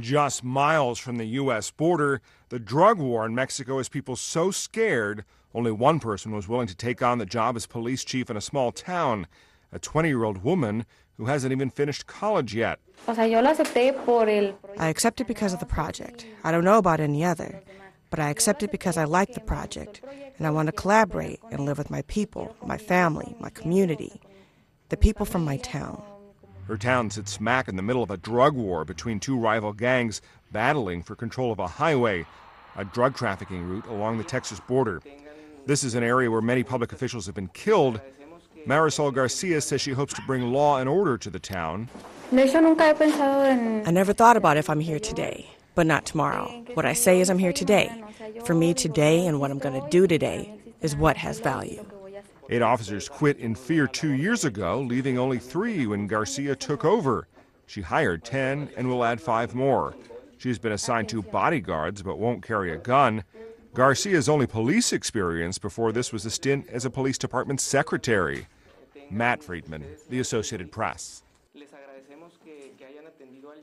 Just miles from the U.S. border, the drug war in Mexico has people so scared, only one person was willing to take on the job as police chief in a small town, a 20 year old woman who hasn't even finished college yet. I accepted because of the project. I don't know about any other, but I accepted because I like the project and I want to collaborate and live with my people, my family, my community, the people from my town. Her town sits smack in the middle of a drug war between two rival gangs battling for control of a highway, a drug trafficking route along the Texas border. This is an area where many public officials have been killed. Marisol Garcia says she hopes to bring law and order to the town. I never thought about if I'm here today, but not tomorrow. What I say is I'm here today. For me, today and what I'm going to do today is what has value. Eight officers quit in fear two years ago, leaving only three when Garcia took over. She hired 10 and will add five more. She's been assigned two bodyguards but won't carry a gun. Garcia's only police experience before this was a stint as a police department secretary. Matt Friedman, The Associated Press.